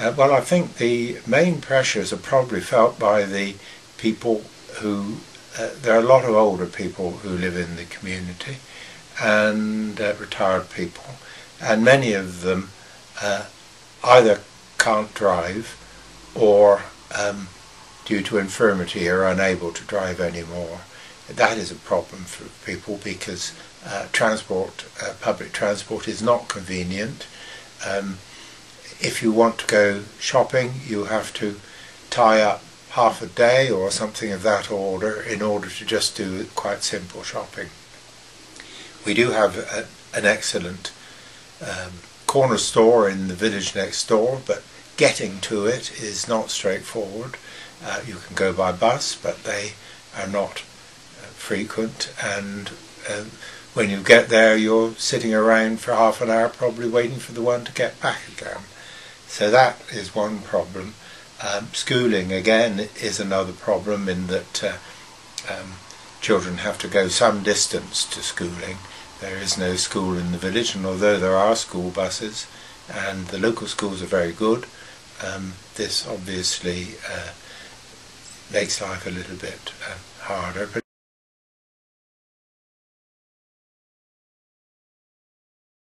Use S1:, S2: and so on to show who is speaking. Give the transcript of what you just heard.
S1: Uh, well, I think the main pressures are probably felt by the people who, uh, there are a lot of older people who live in the community and uh, retired people, and many of them uh, either can't drive or um, due to infirmity are unable to drive anymore. That is a problem for people because uh, transport, uh, public transport is not convenient. Um, if you want to go shopping, you have to tie up half a day or something of that order in order to just do quite simple shopping. We do have a, an excellent um, corner store in the village next door, but getting to it is not straightforward. Uh, you can go by bus, but they are not uh, frequent, and uh, when you get there, you're sitting around for half an hour, probably waiting for the one to get back again. So that is one problem. Um, schooling again is another problem in that uh, um, children have to go some distance to schooling. There is no school in the village, and although there are school buses and the local schools are very good, um, this obviously uh, makes life a little bit uh, harder.